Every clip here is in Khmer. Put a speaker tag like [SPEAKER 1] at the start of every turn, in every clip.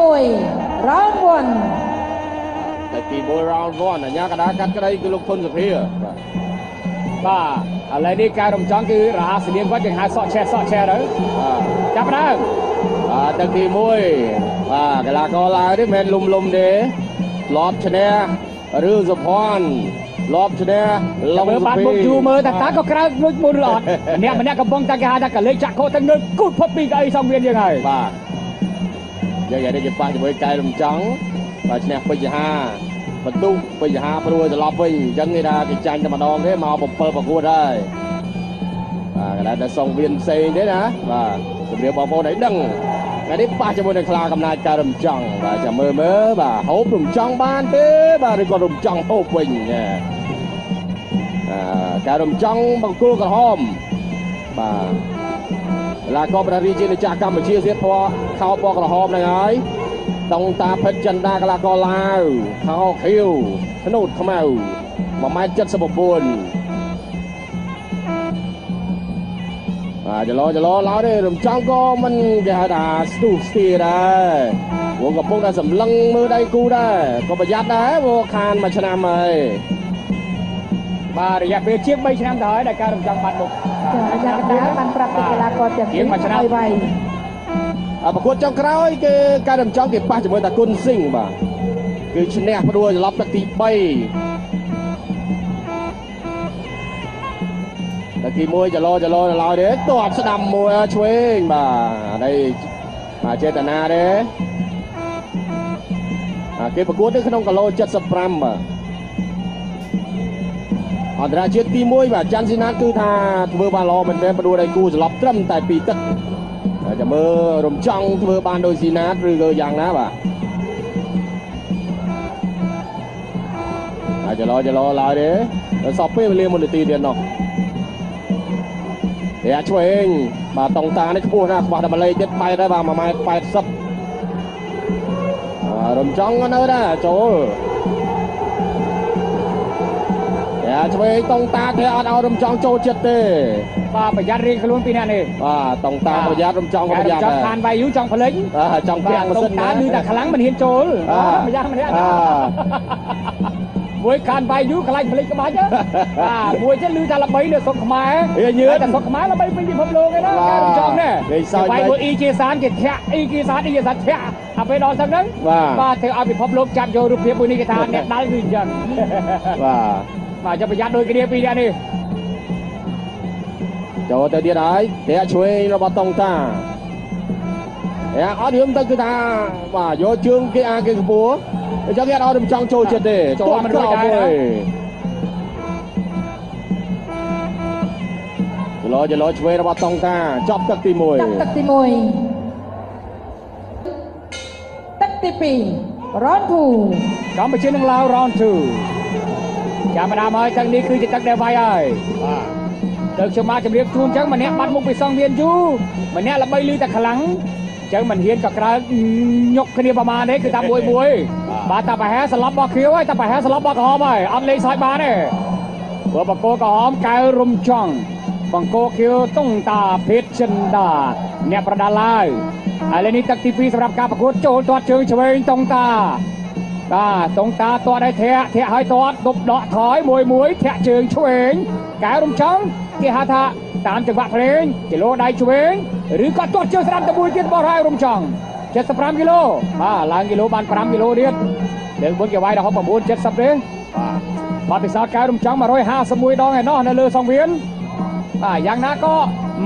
[SPEAKER 1] 1 round 1
[SPEAKER 2] តែទី1 round 1អញ្ញាកដាកាត់ក្តីគឺលោកធុនសុភាបាទ
[SPEAKER 3] បាទឥឡូវនេះការរំចង់គឺរហ័សស្លៀងគាត់យើងហៅសក់ឆេះសក់ឆេះទៅ
[SPEAKER 2] បាទ
[SPEAKER 3] ចាប់ដើម
[SPEAKER 2] បាទទឹកទី1បាទកីឡាករឡើងនេះមិនមែនលុំលុំទេលបឈ្នះឬសុភ័ណ្ឌលបឈ្នះឡុង
[SPEAKER 3] មើល
[SPEAKER 2] សុ
[SPEAKER 3] បាន
[SPEAKER 2] ភី
[SPEAKER 3] មុខយូរមើលតែតើក៏ក្រៅមួយមួយឬអត់ម្នាក់ម្នាក់កំពុងតែគេហៅថាកលេចចាក់ខោទៅងើគូតផុតពីកៅអីសងវៀនយើងហើយ
[SPEAKER 2] បាទ យើងឯនេះគេប៉ះជាមួយកែរំចង់បាទឈ្នះពេជ្រហាបន្ទុកពេជ្រហាព្រួយត្រឡប់វិញអញ្ចឹងគេថាគេចាញ់តែម្ដងទេមក7ប្រកួតហើយបាទកន្លែងតែសងវៀនផ្សេងទេណាបាទជម្រាបបងប្អូនឲ្យដឹងថ្ងៃនេះប៉ះជាមួយនឹងខ្លាកំណាចកែរំចង់បាទចាំមើលមើលបាទហូបរំចង់បានទេបាទឬក៏រំចង់ហូបវិញណាអឺកែរំចង់បង្គោលក្រហមបាទកី ឡាករព្រះរាជាណាចក្រកម្ពុជាសៀតពណ៌ខោពណ៌ក្រហមហ្នឹងហើយតង់តាផិតចិនដាកីឡាករឡាវខោខៀវធ្នូតខ្មៅ1ម៉ែត្រ79បាទចលោចលោឡើយទេរំចង់ក៏មិនគេហៅថាស្ទុះស្ទាដែរព្រោះកំពុងតែសម្លឹងមើលដៃគូដែរក៏ប្រយ័ត្នដែរព្រោះខានមួយឆ្នាំហើយ
[SPEAKER 3] បាទរយៈពេលជាង3ឆ្នាំទៅហើយដែលការរំចង់បានមុខ
[SPEAKER 1] ចាយ៉ាងកដាបានប្រាប់ទៅកីឡាករទាំងពីរឲ្យໄວ
[SPEAKER 2] អប្រកួតចុងក្រោយគេការរំចង់គេប៉ះជាមួយតាគុណស៊ីងបាទគឺឈ្នះផ្ដួលត្រឡប់ទឹកទី3ទឹកទី1ចលោចលោឡើយទេតបស្ដាំមួយឆ្វេងបាទ đây បាទចេតនាទេអាគេប្រកួតនៅក្នុងគីឡូ75បាទ អន្តរជាតិទី1បាទចាន់ស៊ីណាតគឺថាធ្វើបានល្អមែនទែនផ្ដួលដៃគូសន្លប់ត្រឹមតែ2ទឹកតែចាំមើលរំចង់ធ្វើបានដោយស៊ីណាតឬក៏យ៉ាងណាបាទអាចចលោចលោឡើយទេដល់សពពេលវេលាមុននាទីទៀតនោះតែឆ្វេងបាទតង់តានេះខ្ពស់ណាស់ខ្វះតែបលេទៀតបែរដែរបាទ1ម៉ែត្រ80អារំចង់ក៏នៅដែរចូល តែឆ្វេងតង់តាទេអត់ឲ្យរំចង់ចូលចិត្តទេ
[SPEAKER 3] បាទប្រយ័ត្នរៀងខ្លួនពីអ្នកនេះ
[SPEAKER 2] បាទតង់តាប្រយ័ត្នរំចង់ក៏ប្រយ័ត្ន
[SPEAKER 3] ចង់
[SPEAKER 2] ដែរ
[SPEAKER 3] ខានវាយូចង់ផ្លេច
[SPEAKER 2] បាទចង់
[SPEAKER 3] បា
[SPEAKER 2] ពាំ
[SPEAKER 3] ទ
[SPEAKER 2] ងម៉ា
[SPEAKER 3] តុ
[SPEAKER 2] ស៊ី
[SPEAKER 3] ង
[SPEAKER 2] ន
[SPEAKER 3] តា
[SPEAKER 2] ណា
[SPEAKER 3] ឮតែខ្លាំងមិនហ៊ានចូល
[SPEAKER 2] អា
[SPEAKER 3] ម្យ៉ាងម្នាក់
[SPEAKER 2] អា
[SPEAKER 3] មួយខានវាយយូខ្លាចផ្លេចក្បាច់ហ៎បាទមួយទៀតឮថាល្បីនៅស្រុកខ្មែរ
[SPEAKER 2] វាញឿន
[SPEAKER 3] តែស្រុកខ្មែរល្បីពេញពិភពលោកឯណាការរំចង់នេះ
[SPEAKER 2] លេខសើច
[SPEAKER 3] វាយ
[SPEAKER 2] វិញ
[SPEAKER 3] មួយអ៊ីជាសានគេធាក់អ៊ីជាសានអ៊ីជាសានធាក់អាពេលដល់ហ្នឹង
[SPEAKER 2] បាទ
[SPEAKER 3] បាទធ្វើឲ្យពិភពលោកចាប់យករូបភាពមួយនេះគេថាអ្នកដាល់គឺអញ្ចឹង
[SPEAKER 2] បាទ
[SPEAKER 3] បាទចាំប្រយ័ត្នដូចគ្នាពីរនាក់នេះ
[SPEAKER 2] ចូលទៅទៀតហើយតែឆ្វេងរបស់តុងតាតែអត់រឿងទៅគឺថាបាទយកជើងគេអាគេកម្ពស់អញ្ចឹងគេអត់ឲ្យរំចង់ចូលចិត្តទេចូលមិនរួចដែរចលោចលោឆ្វេងរបស់តុងតាចប់ទឹកទី
[SPEAKER 1] ចាប់ទឹកទី1ទឹកទី2 round 2
[SPEAKER 3] កម្ពុជានឹងឡាវ round 2 ចាំម្ដងហើយទឹកនេះគឺជាទឹកដែលវាយហើយបាទទៅខ្ញុំមកជម្រាបជូនអញ្ចឹងម្នាក់បាត់មុខពីសងវៀនយូរម្នាក់ល្បីលឺតែខ្លាំងអញ្ចឹងមិនហ៊ានក៏ក្រើកញុកគ្នាប្រមាណទេគឺថាមួយមួយបាទតែប្រហែលស្លាប់របស់ខៀវហើយតែប្រហែលស្លាប់របស់ក្រហមហើយអត់លេងសើចបានទេព្រោះបង្គោលក្រហមកៅរំចង់បង្គោលខៀវតុងតាភេទចិនដាអ្នកប្រដាល់ឡើយឥឡូវនេះទឹកទី2សម្រាប់ការប្រកួតចូលទាត់ជើងឆ្វេងតុងតា បាទតុងតាទាត់ឲ្យធាក់ធាក់ឲ្យទាត់ទប់ដកថយមួយមួយធាក់ជើងឆ្វេងកែរំចង់គេហៅថាតាមចង្វាក់ភ្លេងគីឡូដៃឆ្វេងឬក៏ទាត់ជើងស្ដាំទៅមួយទៀតបោះហើយរំចង់75គីឡូបាទឡើងគីឡូបាន5គីឡូទៀតលើកមុនគេវាយដល់69 70ទេបាទបាត់ពិសោធន៍កែរំចង់151ដងឯណោះនៅលើសង្វៀនបាទយ៉ាងណាក៏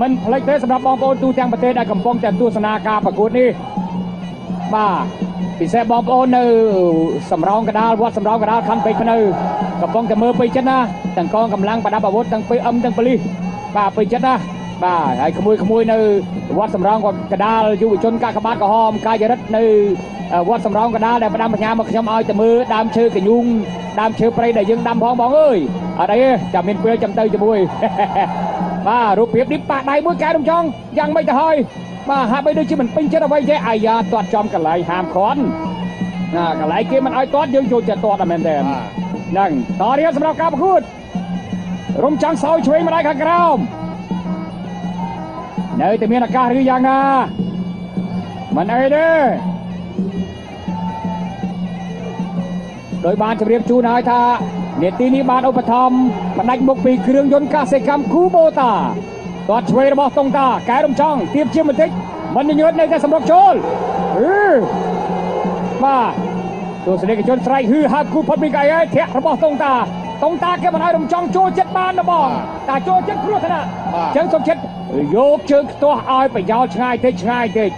[SPEAKER 3] មិនភ្លេចទេសម្រាប់បងប្អូនទូទាំងប្រទេសដែលកំពុងតែទស្សនាការប្រកួតនេះ បាទពិសេសបងប្អូននៅសំរោងកដាលវត្តសំរោងកដាលខណ្ឌពេជ្រភ្នៅកំពុងតែមើលពេជ្រចិត្តណាទាំងកងកម្លាំងប្រដាប់អាវុធទាំង PM ទាំងប៉ូលីសបាទពេជ្រចិត្តណាបាទហើយក្មួយក្មួយនៅវត្តសំរោងកដាលយុវជនកាកបាទក្រហមកាយរិទ្ធនៅវត្តសំរោងកដាលដែលផ្ដាំបញ្ញាមកខ្ញុំឲ្យទៅមើលដើមឈើកញ្ញូងដើមឈើព្រៃដែលយើងដាំផងបងអើយអត់អីទេចាំមានពេលចាំទៅជាមួយបាទរូបភាពនេះប៉ះដៃមួយកែរំចង់យ៉ាងម៉េចទៅហើយ បាទហាក់បីដូចជាមិនពេញចិត្តអ្វីទេអាយ៉ាទាត់ចំកន្លែងហាមឃាត់ណាកន្លែងគេមិនឲ្យទាត់យើងចូលចិត្តទាត់តែមែនទេហ្នឹងតរៀនសម្រាប់ការប្រកួតរំចាំងសោយឆ្វេងម្ដាយខាងក្រោមនៅតែមានឱកាសឬយ៉ាងណាមិនអីទេដោយបានជម្រាបជូនហើយថានេតិនេះបានឧបត្ថម្ភផ្ដាច់មុខពីគ្រឿងយន្តកសិកម្មគូបូតា គាត់ឆ្វេងរបស់តុងតាកែរំចង់ទៀបជាបន្តិចមិនញញើតនៅតែសម្រុកចូលអឺបាទទស្សនិកជនស្រែកហឺហាគូផុតពីកៅអីធាក់របស់តុងតាតុងតាគេមិនឲ្យរំចង់ចូលចិត្តបានណាបងតាចូលចិត្តគ្រោះថ្នាក់អញ្ចឹងសុំចិត្តយកជើងខ្ទាស់ឲ្យប្រយោលឆ្ងាយតិចឆ្ងាយតិច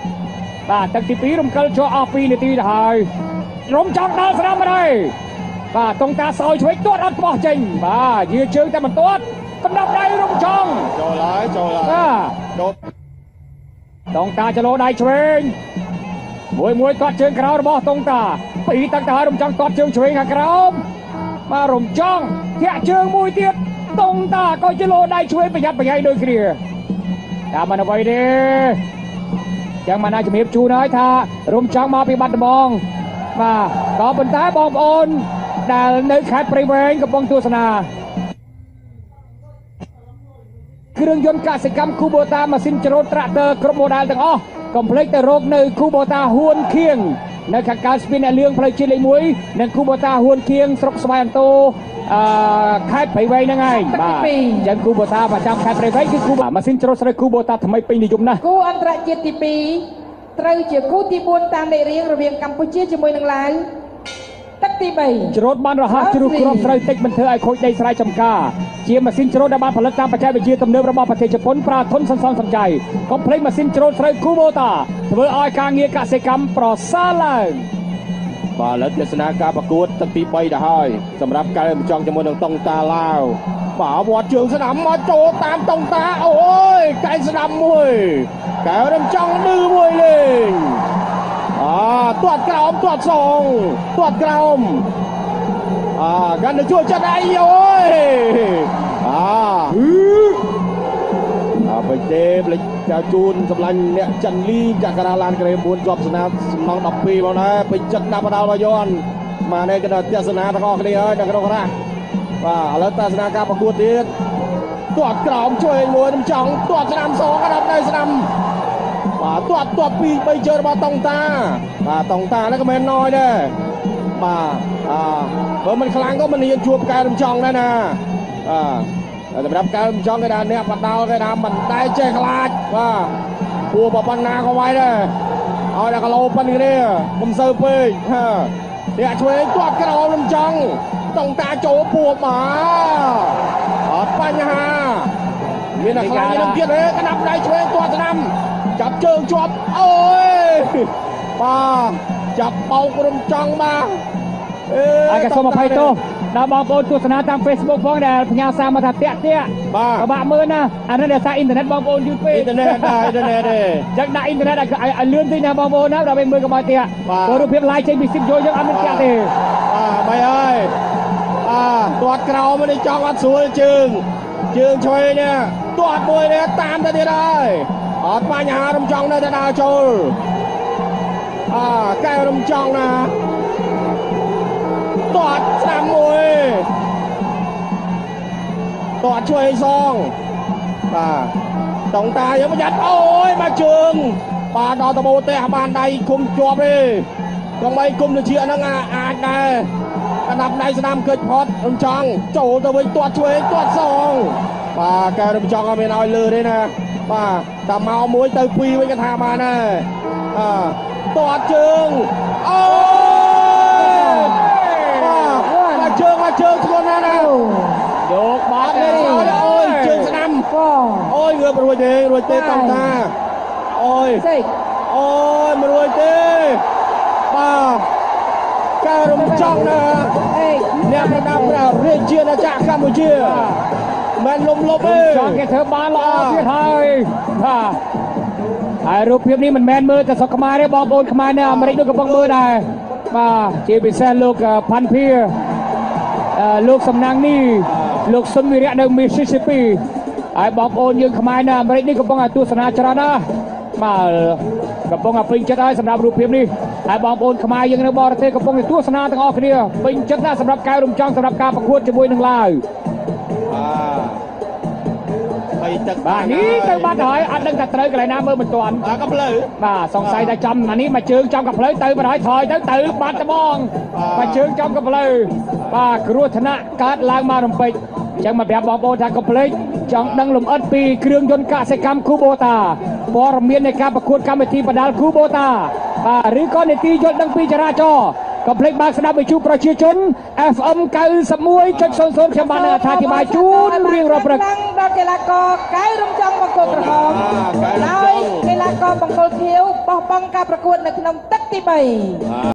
[SPEAKER 3] បាទទឹកទី2រំកិលចូលអស់2នាទីទៅហើយរំចង់ដល់ស្នាមមកហើយបាទតុងតាសោយឆ្វេងទាត់អត់បោះចេញបាទយាជើងតែមិនទាត់ សម្រាប់ដៃរំចង់
[SPEAKER 2] ចូលហើយចូលហើយ
[SPEAKER 3] បាទ
[SPEAKER 2] ចូល
[SPEAKER 3] តុងតាចលោដៃឆ្វេងមួយមួយទាត់ជើងក្រោមរបស់តុងតាពីរទឹកទៅហើយរំចង់ទាត់ជើងឆ្វេងខាងក្រោមបាទរំចង់ធាក់ជើងមួយទៀតតុងតាក៏ចលោដៃឆ្វេងប្រយ័ត្នប្រយែងដូចគ្នាតាមមិនអ្វីទេចាំមកណាជំរាបជូនហើយថារំចង់មកពីបាត់ដំបងបាទក៏ប៉ុន្តែបងប្អូនដែលនៅខេត្តព្រៃវែងកំពុងទស្សនា គ្រឿងយន្តកសិកម្មគូបូតាម៉ាស៊ីនច្រូតត្រាក់ទ័រគ្រប់ម៉ូដែលទាំងអស់កុំភ្លេចទៅរកនៅគូបូតាហួនខៀងនៅខាងកើតស្ពានអ្នកលឿងផ្លូវជាតិលេខ1និងគូបូតាហួនខៀងស្រុកស្វាយអន្តោអឺខេត្តព្រៃវែងហ្នឹងឯងបាទអញ្ចឹងគូបូតាប្រចាំខេត្តព្រៃវែងគឺគូម៉ាស៊ីនច្រូតស្រូវគូបូតាថ្មីពេញនិយមណាស់
[SPEAKER 1] គូអន្តរជាតិទី2ត្រូវជាគូទី4តាមលេខរៀងរវាងកម្ពុជាជាមួយនឹងឡាវ ទឹកទី3
[SPEAKER 3] ច្រូតបានរហ័សជ្រុះគ្រាប់ស្រូវតិចមិនធ្វើឲ្យខូចដីស្រែចម្ការជាម៉ាស៊ីនច្រូតដែលបានផលិតតាមបច្ចេកវិទ្យាទំនើបរបស់ប្រទេសជប៉ុនប្រើធនសន្សំសំចៃកុំភ្លេចម៉ាស៊ីនច្រូតស្រូវគូបូតាធ្វើឲ្យការងារកសិកម្មប្រសើរឡើង
[SPEAKER 2] បាទឥឡូវទស្សនាការប្រកួតទឹកទី3ទៅហើយសម្រាប់កែមចង់ជាមួយនឹងតុងតាឡាវបាទវត្តជើងស្ដាំមកចូលតាមតុងតាអូយកែស្ដាំមួយកែរំចង់ឌឺមួយលេងអា ទាត់ក្រោមទាត់សងទាត់ក្រោមអាកាន់តែជួយចិត្តអីអូយអាអាបិទេផ្លេចចៅជូនសម្លាញ់អ្នកចិនលីចក្រាឡានក្រេ9ជាប់ស្នាមសំណង12មកណាពេញចិត្តដាក់បដាល់មកយន់មកនេះក៏ទស្សនាទាំងអស់គ្នាហើយនៅក្នុងរ៉ាបាទឥឡូវទស្សនាការប្រកួតទៀតទាត់ក្រោមជួយមួយនឹងចង់ទាត់ស្នាមសងក៏ដល់នៅស្នាម បាទទាត់ទាត់ពីរ3ជើងរបស់តុងតា បាទតុងតានេះក៏មិនណយដែរបាទអាបើមិនខ្លាំងក៏មិនហ៊ានជួបកែរំចង់ដែរណាបាទតែសម្រាប់កើមចង់គេថាអ្នកបដោគេថាមិនដែលចេះខ្លាចបាទពូប៉ុណ្ណាក៏វាយដែរឲ្យតែគីឡូប៉ុណ្្នេះគ្នាកុំសូវពេកហាអ្នកឆ្វេងទាត់ក្រោមនឹងចង់តង់តាចូលពួបមកអត់បញ្ហាមានតែខ្លាំងនឹងទៀតទេក្តាប់ដៃឆ្វេងទាត់ស្ដាំ ចាប់ជើងជាប់អូយបាទចាប់បោករំចង់បាទអេ
[SPEAKER 3] ហើយក៏សូមអភ័យទោសដល់បងប្អូនទស្សនាតាម Facebook ផងដែលផ្ញើសារមកថាតាក់តាក់
[SPEAKER 2] បាទ
[SPEAKER 3] ពិបាកមើលណាអានេះដោយសារអ៊ីនធឺណិតបងប្អូនយឺតពេក
[SPEAKER 2] អ៊ីនធឺណិតដែរអ៊ីនធឺណិតទេ
[SPEAKER 3] ចឹងដាក់អ៊ីនធឺណិតឲ្យឲ្យឲ្យលឿនតិចណាបងប្អូនណាដើម្បីមើលកុំឲ្យតាក់
[SPEAKER 2] បាទ
[SPEAKER 3] ព្រោះរូបភាព live ចេញពីស៊ីបយយើងអត់មានតាក់ទេ
[SPEAKER 2] បាទបាយអើយបាទទាត់ក្រោមនេះចង់អត់ស្រួលជើងជើងឆ្វេងនេះទាត់មួយនេះតាមទៅទៀតហើយ អត់បញ្ហារំចង់នៅតែដើរចូលអើកែវរំចង់ណាទាត់ស្ដាំមួយទាត់ឆ្វេងសងបាទតងតាយកប្រយ័ត្នអូយមកជើងបាទដល់តបោទេបានដៃគុំជាប់ទេកុំអីគុំទៅជាហ្នឹងអាអាចដែរកណ្ដាប់ដៃស្នាមកិច្ចផុតរំចង់ចូលទៅវិញទាត់ឆ្វេងទាត់សងបាទកែរំចង់អត់មានឲ្យលឺទេណា បាទតែមកមួយទៅពីរវិញក៏ថាបានដែរអើទាត់ជើងអូយបាទមកជើងមកជើងធ្ងន់ណាស់ណា
[SPEAKER 3] យកបា
[SPEAKER 2] អ
[SPEAKER 3] ត់
[SPEAKER 2] ត់មានឲ្យអូយជើងស្ដាំ
[SPEAKER 1] ក៏
[SPEAKER 2] អូយងើបរួចទេរួចទេតង់តាអូយ
[SPEAKER 1] សេក
[SPEAKER 2] អូយមិនរួចទេបាទការរំចង់ណា
[SPEAKER 1] អេក
[SPEAKER 2] អ្នកប្រដាប់ប្រារាជាណាចក្រកម្ពុជា មិនលំលប់ទេ
[SPEAKER 3] ចង់គេធ្វើបានល្អទៀតហើយបាទហើយរូបភាពនេះមិនមែនមើលតែស្រុកខ្មែរទេបងប្អូនខ្មែរនៅអាមេរិកនោះកំពុងមើលដែរបាទជាពិសេសលោកអឺផាន់ភៀអឺលោកសំណាងនេះលោកសុនវិរៈនៅ Mississippi ហើយបងប្អូនយើងខ្មែរនៅអាមេរិកនេះកំពុងតែទស្សនាច្រើនណាស់បាទកំពុងតែពេញចិត្តហើយសម្រាប់រូបភាពនេះហើយបងប្អូនខ្មែរយើងនៅបរទេសកំពុងតែទស្សនាទាំងអស់គ្នាពេញចិត្តណាស់សម្រាប់កែវរំចង់សម្រាប់ការប្រកួតជាមួយនឹងឡាវ
[SPEAKER 2] បាទបី ទឹក
[SPEAKER 3] បាទនេះទៅបាត់ហើយអត់ដឹងថាត្រូវកន្លែងណាមើលមិនទាន់
[SPEAKER 2] បាទក៏ផ្លូវ
[SPEAKER 3] បាទសង្ស័យថាចំអានេះមកជើងចំកាផ្លូវទៅបណ្ដោយថយទៅទៅបាត់ត្បង
[SPEAKER 2] បាទ
[SPEAKER 3] បាទជើងចំកាផ្លូវបាទគ្រោះថ្នាក់កើតឡើងមករំពេចអញ្ចឹងមកប្រាប់បងប្អូនថាកុំភ្លេចចង់ដឹងលម្អិតពីគ្រឿងយន្តកសិកម្មគូបូតាព័ត៌មាននៃការប្រកួតកម្មវិធីបណ្ដាលគូបូតាបាទឬក៏នីតិយល់ដឹងពីចរាចរណ៍ កុំភ្លេចបើកស្ដាប់វិទ្យុប្រជាជន FM 91.00ខ្ញុំបាននឹងអត្ថាធិប្បាយជូនរៀងរាល់ព្រឹក
[SPEAKER 1] ដឹងដល់កីឡាករកៅរំចង់បង្គោលក្រហម
[SPEAKER 2] បាទកៅរំចង់
[SPEAKER 1] ហើយកីឡាករបង្គោលខៀវបោះបង់ការប្រកួតនៅក្នុងទឹកទី3